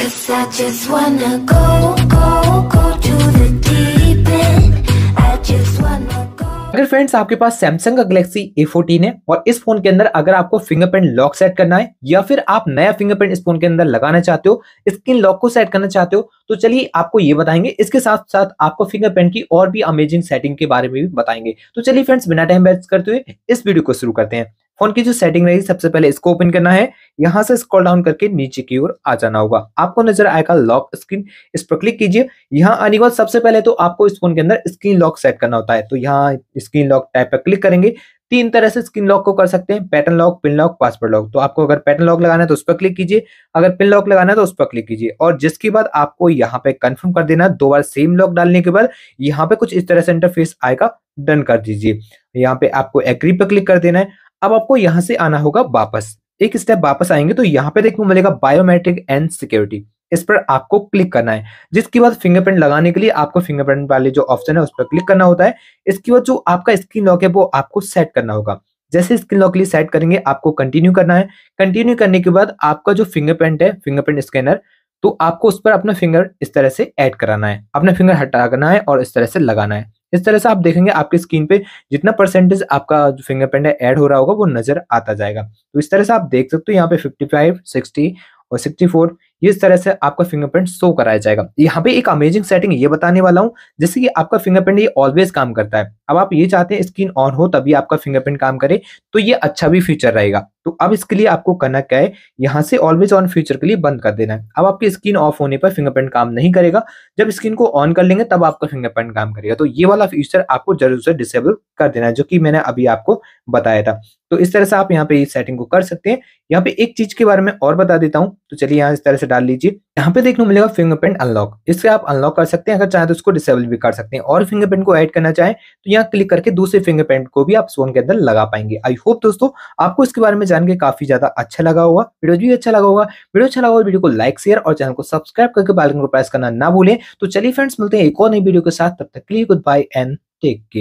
Cause I just wanna go, go, go to the deep end. I just wanna. अगर friends आपके पास Samsung का Galaxy A14 है और इस फ़ोन के अंदर अगर आपको फिंगरप्रिंट लॉक सेट करना है या फिर आप नया फिंगरप्रिंट इस फ़ोन के अंदर लगाना चाहते हो स्क्रीन लॉक को सेट करना चाहते हो तो चलिए आपको ये बताएँगे इसके साथ साथ आपको फिंगरप्रिंट की और भी अमेजिंग सेटिंग के बारे में भी बताएँगे तो चलिए फ्रेंड्स बिना टाइम वेस्ट करते हुए इस वीडियो को शुरू करते हैं फ़ोन की जो सेटिंग रहेगी, सबसे पहले इसको ओपन करना है। यहाँ से स्क्रॉल डाउन करके नीचे की ओर आ जाना होगा। आपको नज़र आएगा लॉक स्क्रीन, इस पर क्लिक कीजिए। यहाँ आने के बाद सबसे पहले तो आपको इस फ़ोन के अंदर स्क्रीन लॉक सेट करना होता है। तो यहाँ स्क्रीन लॉक टाइप पर क्लिक करेंगे। तीन तरह से स्क्रीन लॉक को कर सकते हैं। Pattern lock, pin lock, password lock. तो आपको अगर पैटर्न लॉक लगाना है तो उस पर क्लिक कीजिए। अगर पिन लॉक लगाना है तो उस पर क्लिक कीजिए। और जिसके बाद आपको यहाँ पे कंफर्म कर देना, दो बार सेम लॉक डालने के बाद यहाँ पे कुछ इस तरह से इंटरफेस आएगा, डन कर दीजिए। यहाँ पे आपको एग्री पे क्लिक कर देना है। अब आपको यहाँ से आना होगा वापस। एक स्टेप वापस आएँगे तो यहाँ पे देखने को मिलेगा बायोमेट्रिक एंड सिक्योरिटी इस पर आपको क्लिक करना है। जिसके बाद फिंगरप्रिंट लगाने के लिए आपको फिंगरप्रिंट वाले जो ऑप्शन है उस पर क्लिक करना होता है। इसके बाद जो आपका स्क्रीन लॉक है वो आपको सेट करना होगा। जैसे स्क्रीन लॉक के लिए सेट करेंगे, आपको कंटिन्यू करना है। कंटिन्यू करने के बाद आपका जो फिंगरप्रिंट है फिंगरप्रिंट स्कैनर तो आपको उस पर अपना फिंगर इस तरह से ऐड कराना है। अपना फिंगर हटाना है और इस तरह से लगाना है। इस तरह से आप देखेंगे आपकी स्क्रीन पे जितना परसेंटेज आपका जो फिंगरप्रिंट है ऐड हो रहा होगा वो नज़र आता जाएगा। तो इस तरह से आप देख सकते हो यहाँ पे 55, 60 और 64 ये इस तरह से आपका फिंगरप्रिंट शो कराया जाएगा। यहाँ पे एक अमेजिंग सेटिंग ये बताने वाला हूँ जैसे कि आपका फिंगरप्रिंट ये ऑलवेज काम करता है। अब आप ये चाहते हैं स्क्रीन ऑन हो तभी आपका फिंगरप्रिंट काम करे तो ये अच्छा भी फीचर रहेगा। तो अब इसके लिए आपको करना क्या है? यहाँ से ऑलवेज ऑन फ्यूचर के लिए बंद कर देना है। अब आपकी स्क्रीन ऑफ़ होने पर फिंगरप्रिंट काम नहीं करेगा। जब स्क्रीन को ऑन कर लेंगे, तब आपका फिंगरप्रिंट काम करेगा। तो ये वाला फीचर आपको ज़रूर से डिसेबल कर देना है, जो कि मैंने अभी आपको बताया था। तो इस तरह से आप यहाँ पे सेटिंग को कर सकते हैं। यहाँ पे एक चीज़ के बारे में और बता देता हूँ। तो चलिए यहाँ इस तरह से डाल लीजिए। यहाँ पे देखने को मिलेगा फिंगरप्रिंट अनलॉक इससे आप अनलॉक कर सकते हैं, अगर चाहे तो उसको डिसेबल भी कर सकते हैं। और फिंगरप्रिंट को ऐड करना चाहें तो यहाँ क्लिक करके दूसरे फिंगरप्रिंट को भी आप फ़ोन के अंदर लगा पाएँगे। आई होप दोस्तों, आपको इसके बारे में जान के काफ़ी ज़्यादा अच्छा लगा होगा। वीडियो भी अच्छा लगा होगा, वीडियो अच्छा लगा वीडियो को लाइक शेयर और चैनल को सब्सक्राइब करके बेल आइकन को प्रेस करना ना भूलें। तो चलिए फ्रेंड्स मिलते हैं एक और नई वीडियो के साथ। तब तक के good bye and take care